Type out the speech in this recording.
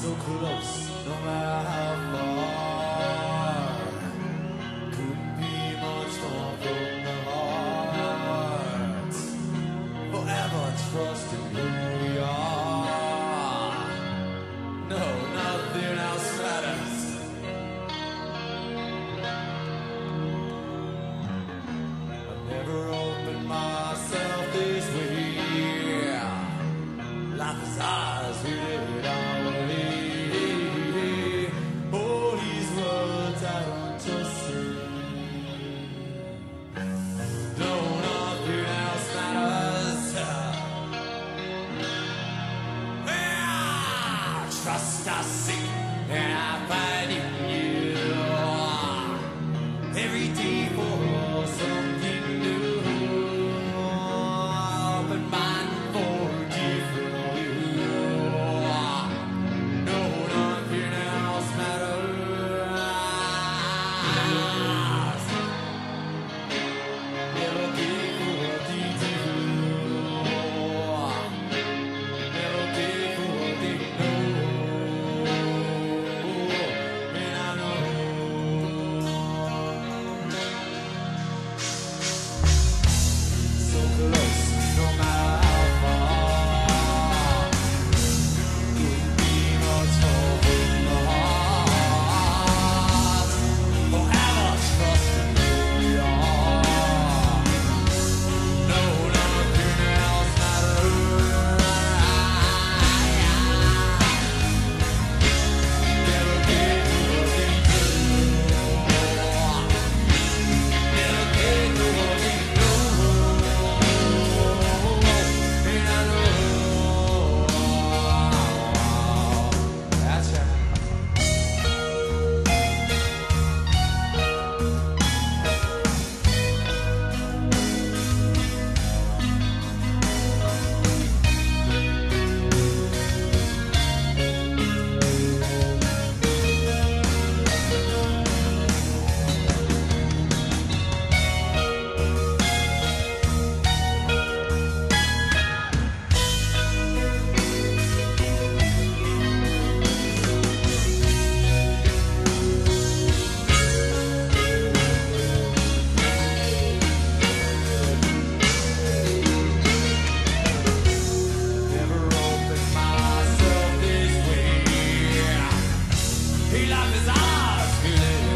So close, no matter how Wie lang ist